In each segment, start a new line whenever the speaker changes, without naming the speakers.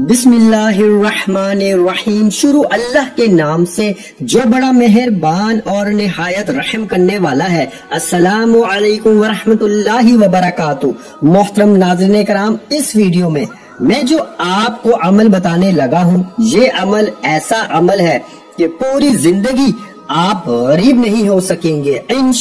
बिस्मिल्लाहिर्रहमानिर्रहीम। शुरू अल्लाह के नाम से, जो बड़ा मेहरबान और निहायत रहम करने वाला है। अस्सलाम वालेकुम वरहमतुल्लाहि वबरकातु। मोहतरम नाजरन कराम, इस वीडियो में मैं जो आपको अमल बताने लगा हूँ, ये अमल ऐसा अमल है कि पूरी ज़िंदगी आप गरीब नहीं हो सकेंगे इन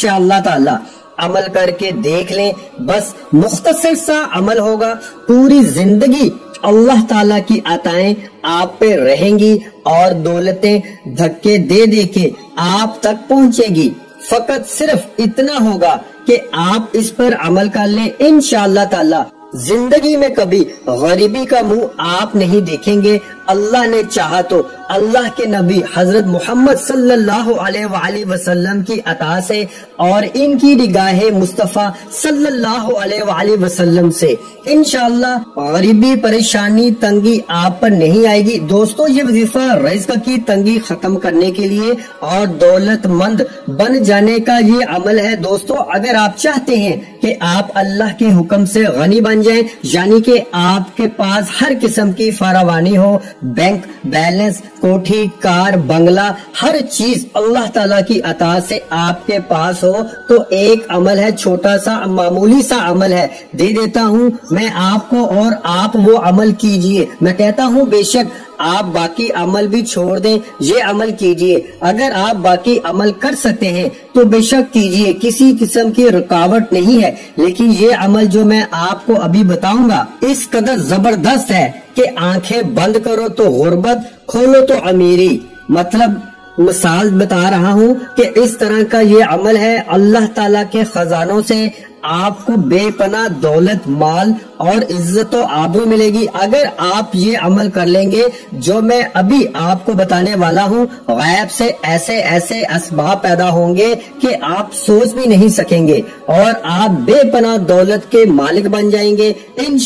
ताला। अमल करके देख लें, बस मुख्तसर सा अमल होगा। पूरी ज़िंदगी अल्लाह ताला की आताएँ आप पे रहेंगी और दौलतें धक्के दे दे के आप तक पहुंचेगी। फकत सिर्फ़ इतना होगा कि आप इस पर अमल कर लें इन ताला। ज़िंदगी में कभी गरीबी का मुँह आप नहीं देखेंगे अल्लाह ने चाहा तो अल्लाह के नबी हज़रत मोहम्मद सल्लल्लाहु अलैहि वसल्लम की अता से और इनकी निगाह मुस्तफ़ा सल्लल्लाहु अलैहि वसल्लम से। इनशाला गरीबी, परेशानी, तंगी आप पर नहीं आएगी। दोस्तों, ये वजीफा रिज्क की तंगी खत्म करने के लिए और दौलतमंद बन जाने का ये अमल है। दोस्तों, अगर आप चाहते हैं कि आप अल्लाह के हुक्म से गनी बन जाएँ, यानी कि आपके पास हर किस्म की फरावानी हो बैंक बैलेंस कोठी, कार, बंगला, हर चीज़ अल्लाह ताला की अता से आपके पास हो तो एक अमल है, छोटा सा, मामूली सा अमल है। दे देता हूँ, मैं आपको और आप वो अमल कीजिए। मैं कहता हूँ, बेशक आप बाकी अमल भी छोड़ दें, ये अमल कीजिए। अगर आप बाकी अमल कर सकते हैं तो बेशक कीजिए, किसी किस्म की रुकावट नहीं है। लेकिन ये अमल जो मैं आपको अभी बताऊँगा, इस कदर ज़बरदस्त है कि आँखें बंद करो तो गुर्बत, खोलो तो अमीरी। मतलब मिसाल बता रहा हूँ कि इस तरह का ये अमल है, अल्लाह ताला के खजानों से आपको बेपना दौलत, माल और इज़्ज़त आबरू मिलेगी। अगर आप ये अमल कर लेंगे, जो मैं अभी आपको बताने वाला हूँ, गैब से ऐसे ऐसे असबाब पैदा होंगे कि आप सोच भी नहीं सकेंगे और आप बेपना दौलत के मालिक बन जाएँगे इन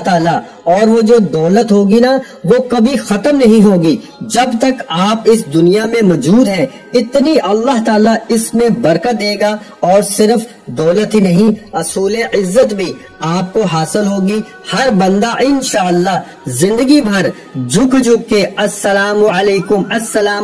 ताला। और वो जो दौलत होगी ना, वो कभी खत्म नहीं होगी। जब तक आप इस दुनिया में मौजूद हैं, इतनी अल्लाह ताला इसमें बरकत देगा और सिर्फ़ दौलत ही नहीं असूल इज़्ज़त भी आपको हासिल होगी। हर बंदा इनशाला ज़िंदगी भर झुक झुक के अस्सलाम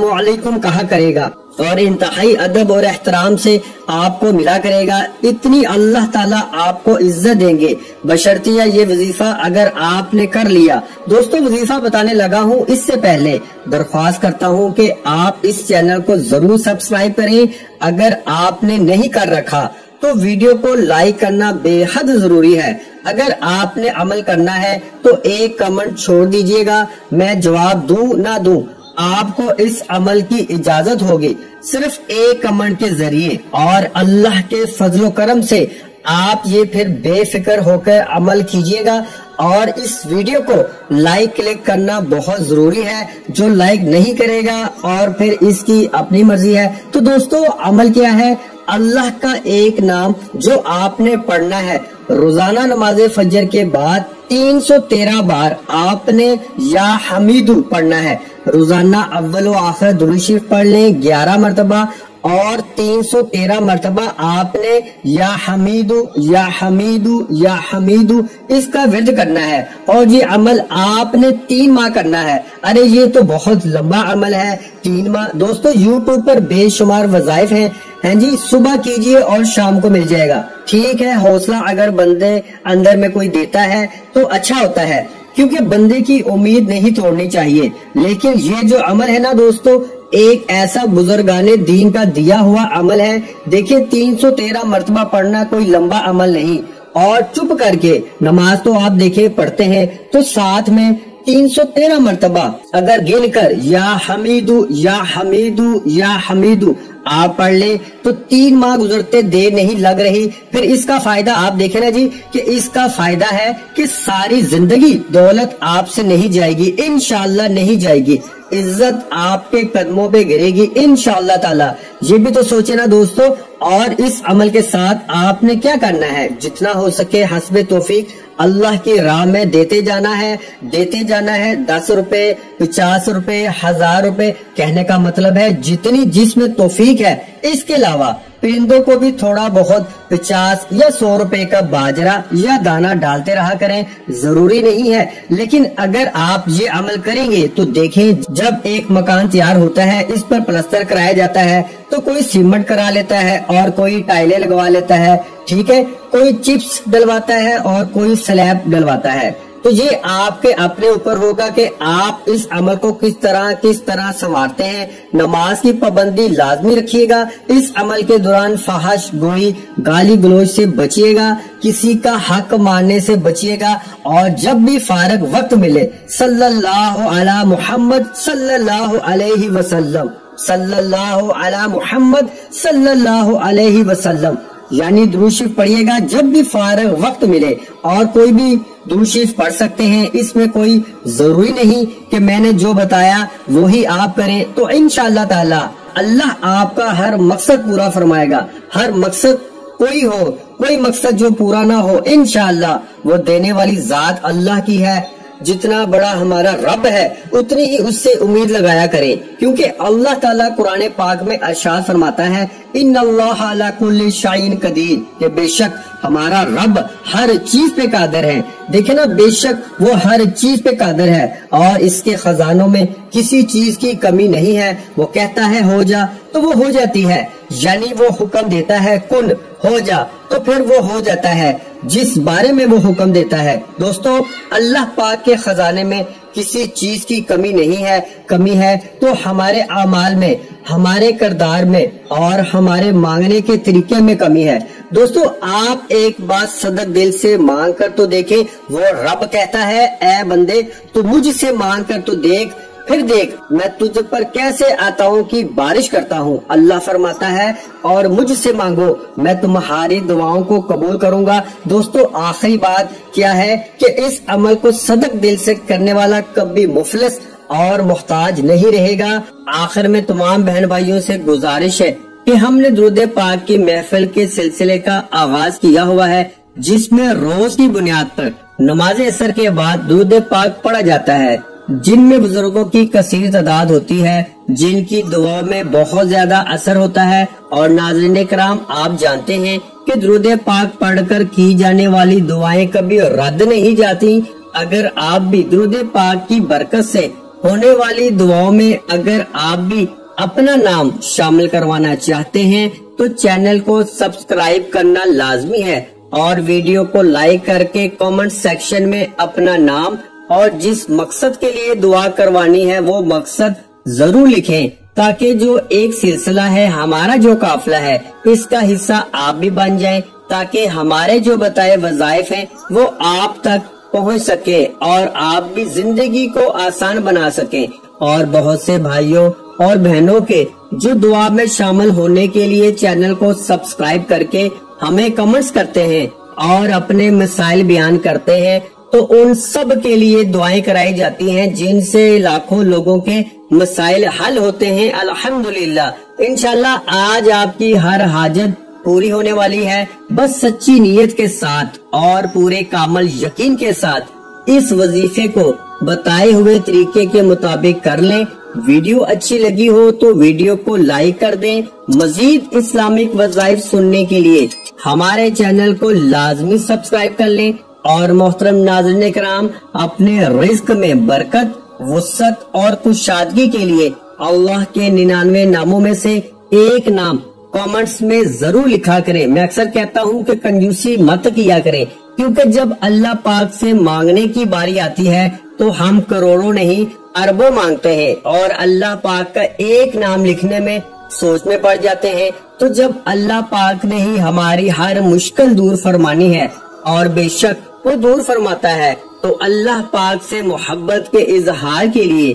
वालेकुम कहा करेगा। और इंतहाई अदब और एहतराम से आपको मिला करेगा। इतनी अल्लाह ताला आपको इज़्ज़त देंगे। बशर्तिया ये वजीफा अगर आपने कर लिया। दोस्तों, वजीफा बताने लगा हूँ, इससे पहले दरख्वास्त करता हूँ कि आप इस चैनल को ज़रूर सब्सक्राइब करें। अगर आपने नहीं कर रखा तो वीडियो को लाइक करना बेहद ज़रूरी है। अगर आपने अमल करना है तो एक कमेंट छोड़ दीजिएगा, मैं जवाब दूँ ना दूँ, आपको इस अमल की इजाज़त होगी। सिर्फ़ एक कमेंट के ज़रिए और अल्लाह के फजलो करम से आप ये फिर बेफिक्र होकर अमल कीजिएगा और इस वीडियो को लाइक क्लिक करना बहुत ज़रूरी है। जो लाइक नहीं करेगा और फिर इसकी अपनी मर्ज़ी है तो दोस्तों, अमल क्या है? अल्लाह का एक नाम जो आपने पढ़ना है। रोज़ाना नमाज़ फजर के बाद 313 बार आपने या हमीदू पढ़ना है। रोज़ाना अव्वल आखिर दुरुशीफ पढ़ लें, ग्यारह मरतबा और 313 मरतबा आपने या हमीदू या हमीदू या हमीदू, इसका विरद करना है। और ये अमल आपने तीन माह करना है। अरे ये तो बहुत लंबा अमल है, तीन माह। दोस्तों यूट्यूब पर बेशुमार वजायफ हैं। हैं जी, सुबह कीजिए और शाम को मिल जाएगा। ठीक है, हौसला अगर बंदे अंदर में कोई देता है तो अच्छा होता है। क्योंकि बंदे की उम्मीद नहीं तोड़नी चाहिए। लेकिन ये जो अमल है ना दोस्तों एक ऐसा बुजुर्गाने दीन का दिया हुआ अमल है। देखिए 313 मरतबा पढ़ना कोई लंबा अमल नहीं। और चुप करके नमाज़ तो आप देखे पढ़ते हैं। तो साथ में 313 मरतबा अगर गिन कर या हमीदू या हमीदू या हमीदू, आप पढ़ ले तो तीन माह गुजरते देर नहीं लग रही। फिर इसका फ़ायदा आप देखे ना जी, कि इसका फ़ायदा है कि सारी ज़िंदगी दौलत आपसे नहीं जाएगी इनशाला नहीं जाएगी। इज़्ज़त आपके कदमों पे गिरेगी इन ताला। ये भी तो सोचे ना दोस्तों, और इस अमल के साथ आपने क्या करना है? जितना हो सके हसब तोफीक अल्लाह की राह में देते जाना है। देते जाना है दस रुपए, पचास रुपए, हज़ार रुपए। कहने का मतलब है जितनी जिसमें तोफीक है, इसके अलावा परिंदों को भी थोड़ा बहुत पचास या सौ रुपए का बाजरा या दाना डालते रहा करें, ज़रूरी नहीं है। लेकिन अगर आप ये अमल करेंगे तो देखें, जब एक मकान तैयार होता है, इस पर प्लस्तर कराया जाता है तो कोई सीमेंट करा लेता है और कोई टाइलें लगवा लेता है, ठीक है? कोई चिप्स डलवाता है और कोई स्लैब डलवाता है। तो ये आपके अपने ऊपर होगा कि आप इस अमल को किस तरह किस तरह संवारते हैं। नमाज़ की पाबंदी लाजमी रखिएगा। इस अमल के दौरान फहश, गोई, गाली गलोच से बचिएगा। किसी का हक मारने से बचिएगा। और जब भी फारग वक्त मिले, सल्लल्लाहु अला मोहम्मद, सल्लल्लाहु अलैहि वसल्लम, सल्लल्लाहु अला मोहम्मद, सल्लल्लाहु अलैहि वसल्लम। यानी द्रुशिफ पढ़िएगा, जब भी फारग वक्त मिले और कोई भी द्रुशिफ पढ़ सकते हैं। इसमें कोई ज़रूरी नहीं कि मैंने जो बताया वो ही आप करें। तो इन ताला, अल्लाह आपका हर मकसद पूरा फरमाएगा। हर मकसद कोई हो, कोई मकसद जो पूरा ना हो इनशाला वो देने वाली जात अल्लाह की है। जितना बड़ा हमारा रब है, उतनी ही उससे उम्मीद लगाया करें। क्योंकि अल्लाह ताला कुरान पाक में अरशाद फरमाता है इन शाइन कदीर के बेशक हमारा रब हर चीज़ पे कादर है। देखे ना, बेशक वो हर चीज़ पे कादर है, और इसके खजानों में किसी चीज़ की कमी नहीं है। वो कहता है, हो जा तो वो हो जाती है। यानी वो हुक्म देता है, कुन हो जा तो फिर वो हो जाता है। जिस बारे में वो हुक्म देता है। दोस्तों, अल्लाह पाक के खजाने में किसी चीज़ की कमी नहीं है। कमी है तो हमारे अमाल में, हमारे करदार में और हमारे मांगने के तरीके में कमी है। दोस्तों, आप एक बात सदक दिल से मांग कर तो देखें, वो रब कहता है, ए बंदे तो मुझसे मांग कर तो देख फिर देख, मैं तुझ पर कैसे आता हूँ की बारिश करता हूँ? अल्लाह फरमाता है, और मुझसे मांगो, मैं तुम्हारी दुआओं को कबूल करूँगा। दोस्तों, आखिरी बात क्या है कि इस अमल को सदक दिल से करने वाला कभी मुफलस और मुहताज नहीं रहेगा। आखिर में तमाम बहन भाइयों से गुजारिश है कि हमने द्रुद पाक की महफिल के सिलसिले का आगाज़ किया हुआ है, जिसमें रोज की बुनियाद पर नमाज़ असर के बाद द्रुद पाक पढ़ा जाता है। जिनमें बुज़ुर्गों की कसीर तादाद होती है, जिनकी दुआ में बहुत ज़्यादा असर होता है, और नाजरन कराम आप जानते हैं कि द्रुद पाक पढ़कर की जाने वाली दुआएँ कभी रद्द नहीं जाती। अगर आप भी द्रुद पाक की बरकत से होने वाली दुआओं में अगर आप भी अपना नाम शामिल करवाना चाहते हैं तो चैनल को सब्सक्राइब करना लाजमी है, और वीडियो को लाइक करके कमेंट सेक्शन में अपना नाम और जिस मकसद के लिए दुआ करवानी है, वो मकसद ज़रूर लिखें, ताकि जो एक सिलसिला है, हमारा जो काफिला है, इसका हिस्सा आप भी बन जाए, ताकि हमारे जो बताए वजायफ हैं, वो आप तक पहुँच सके और आप भी ज़िंदगी को आसान बना सके। और बहुत से भाइयों और बहनों के, जो दुआ में शामिल होने के लिए चैनल को सब्सक्राइब करके हमें कमेंट्स करते हैं और अपने मिसाइल बयान करते हैं तो उन सब के लिए दुआएँ कराई जाती हैं, जिनसे लाखों लोगों के मसाइल हल होते हैं। अल्हम्दुलिल्लाह। इंशाल्लाह आज आपकी हर हाजत पूरी होने वाली है। बस सच्ची नीयत के साथ और पूरे कामल यकीन के साथ इस वजीफे को बताए हुए तरीके के मुताबिक कर लें। वीडियो अच्छी लगी हो तो वीडियो को लाइक कर दें। मजीद इस्लामिक वजाइफ सुनने के लिए हमारे चैनल को लाजमी सब्सक्राइब कर लें। और मोहतरम नाजरन कराम, अपने रिस्क में बरकत वसत और कुशादगी के लिए अल्लाह के निन्यानवे नामों में से एक नाम कमेंट्स में ज़रूर लिखा करें। मैं अक्सर कहता हूँ कि कंजूसी मत किया करें, क्योंकि जब अल्लाह पाक से मांगने की बारी आती है तो हम करोड़ों नहीं, अरबों मांगते हैं और अल्लाह पाक का एक नाम लिखने में सोच में पड़ जाते हैं। तो जब अल्लाह पाक ने ही हमारी हर मुश्किल दूर फरमानी है और बेशक वो दूर फरमाता है तो अल्लाह पाक से मोहब्बत के इजहार के लिए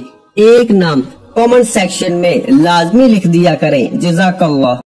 एक नाम कमेंट सेक्शन में लाजमी लिख दिया करें। जजाकल्ला